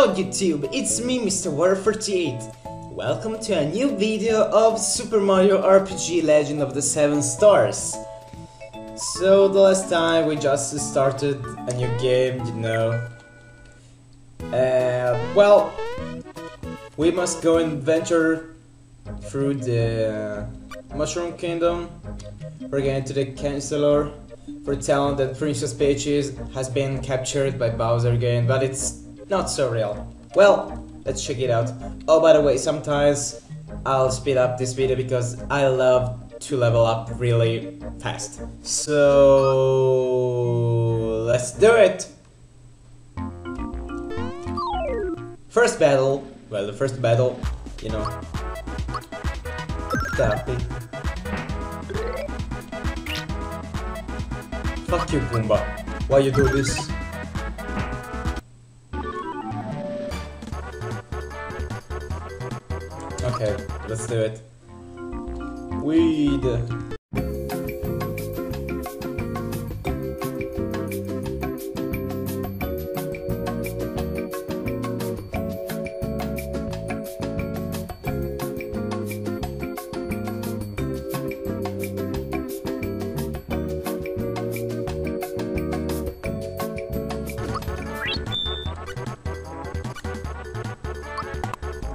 Hello YouTube, it's me Mr. Wario38. Welcome to a new video of Super Mario RPG Legend of the Seven Stars. So the last time we just started a new game, you know. Uh, well, we must go and venture through the Mushroom Kingdom. We're going to the Chancellor for telling that Princess Peach has been captured by Bowser again, but it's not so real. Well, let's check it out. Oh, by the way, sometimes I'll speed up this video because I love to level up really fast. So let's do it! First battle, well the first battle, you know. Fuck you Goomba, why you do this? Okay, let's do it. Weed.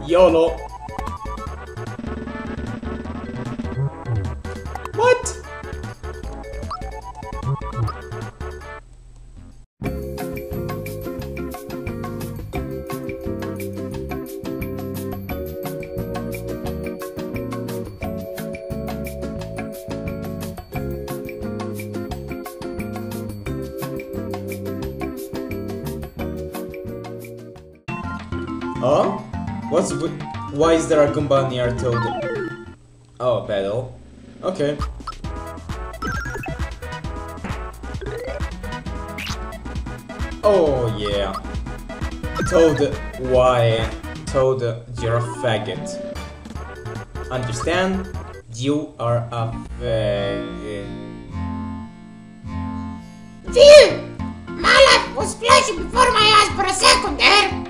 YOLO. Huh? What's why is there a Goomba near Toad? Oh, battle. Okay. Oh yeah. Toad, why? Toad, you're a faggot. Understand? You are a faggot. Phew! My life was flashing before my eyes for a second there.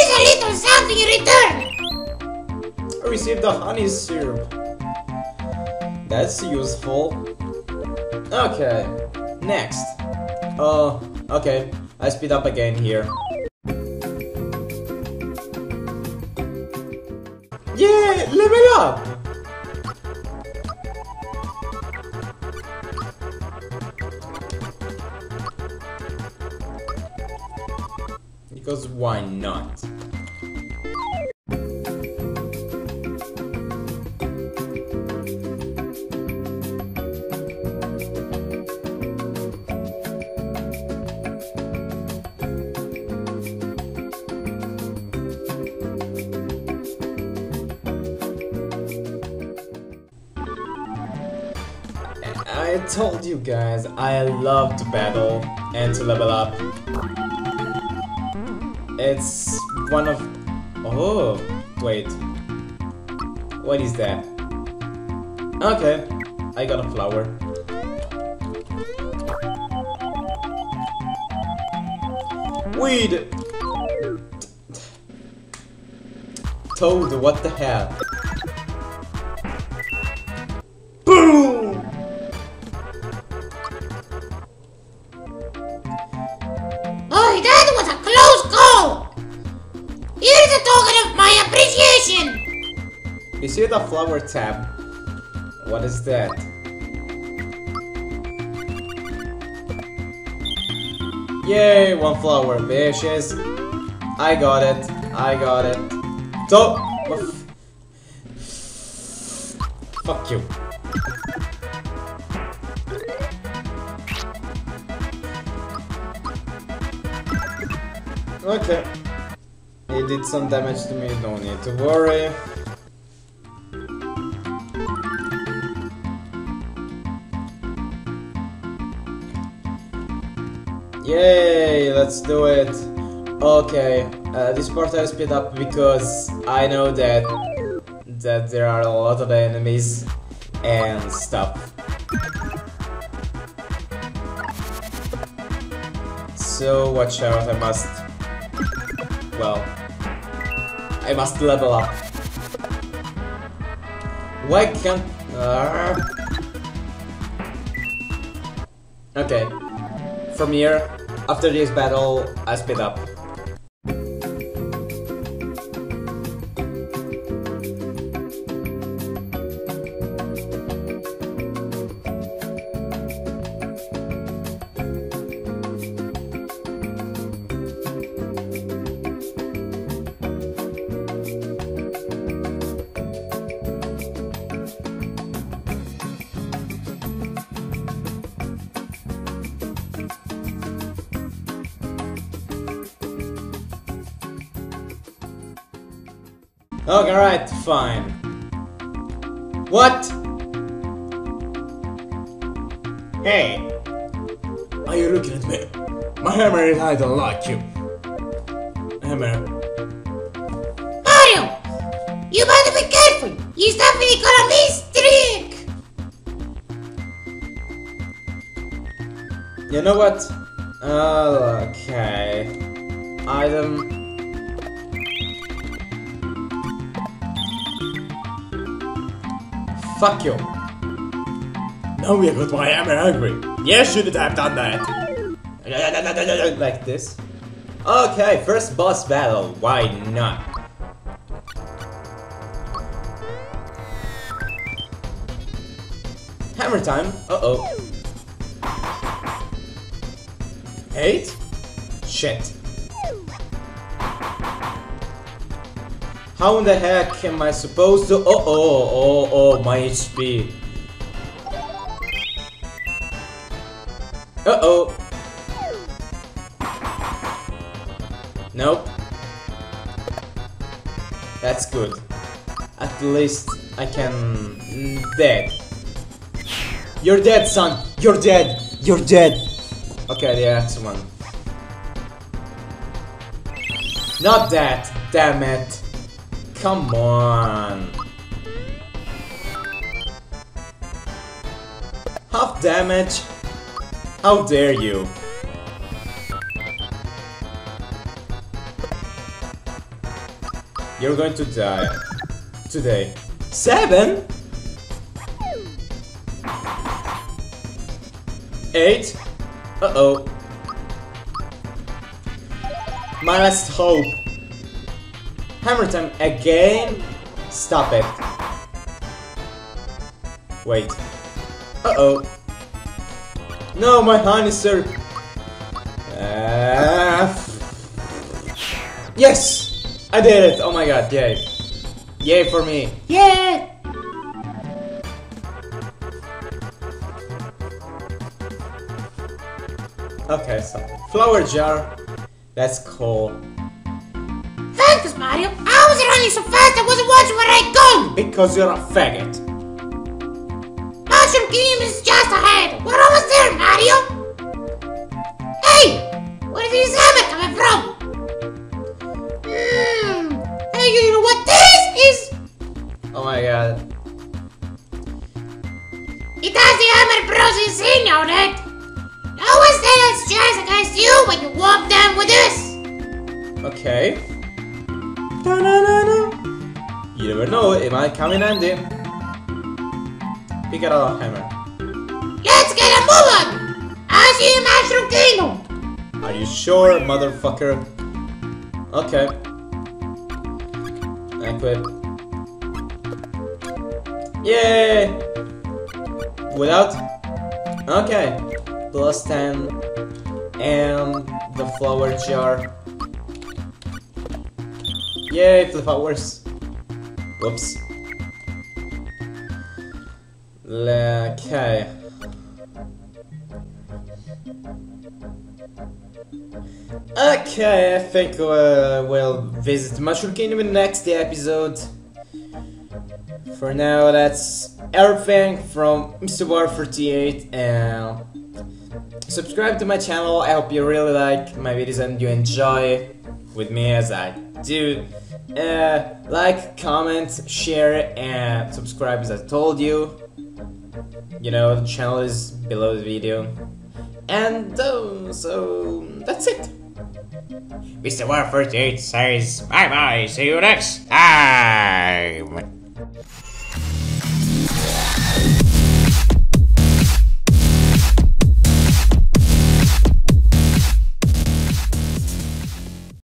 Here's a little something in return. I received a honey syrup. That's useful. Okay, next. Oh, okay. I speed up again here. Because why not? I told you guys, I love to battle and to level up. It's one of... Oh, wait. What is that? Okay, I got a flower. Weed! Toad, what the hell? You see the flower tab? What is that? Yay, one flower, bitches. I got it. I got it. So, fuck you. Okay. It did some damage to me, no need to worry. Yay, let's do it. Okay, uh, this part I speed up because I know that that there are a lot of enemies and stuff. So watch out, I must... Well... I must level up. Why can't... Uh... Okay. From here, after this battle, I speed up. Okay, alright, fine. What? Hey! Are you looking at me? My hammer is I don't like you. Hammer. Mario! You better be careful! He's definitely gonna miss trick! You know what? Uh, okay. Item. Fuck you. Now we got my hammer angry. Yes, shouldn't have done that. Like this. Okay, first boss battle. Why not? Hammer time. Uh-oh. Eight? Shit. How in the heck am I supposed to- Oh, oh, oh, oh, my HP. Uh-oh. Nope. That's good. At least I can... mm, Dead. You're dead, son! You're dead! You're dead! Okay, yeah, that's one. Not that! Damn it! Come on! Half damage? How dare you? You're going to die. Today. Seven? Eight? Uh-oh. My last hope. Hammer time again? Stop it. Wait. Uh-oh. No, my honey sir. Uh, yes! I did it! Oh my god, yay. Yay for me. Yeah! Okay, so flower jar. That's cool. Thanks, Mario! I was running so fast I wasn't watching where I go! Because you're a faggot. Mushroom Kingdom is just ahead! We're almost there, Mario! Hey! Where is this hammer coming from? Hmm... Hey, you know what this is? Oh my god. It has the Hammer Bros insignia on it! No one stands a chance against you when you walk down with this! Okay. You never know, it might come in handy. Pick it up, hammer. Let's get a move on! I see you, Mushroom Kingdom! Are you sure, motherfucker? Okay. Equip. Yay! Without? Okay. Plus 10. And the flower jar. Yay, flowers. Whoops. Okay. Okay, I think uh, we'll visit Mushroom Kingdom in the next episode. For now, that's everything from Mr. War 48 and subscribe to my channel. I hope you really like my videos and you enjoy with me as I do. Uh, like, comment, share, and subscribe as I told you. You know, the channel is below the video. And uh, so that's it. Mr. 148 says bye bye, see you next time.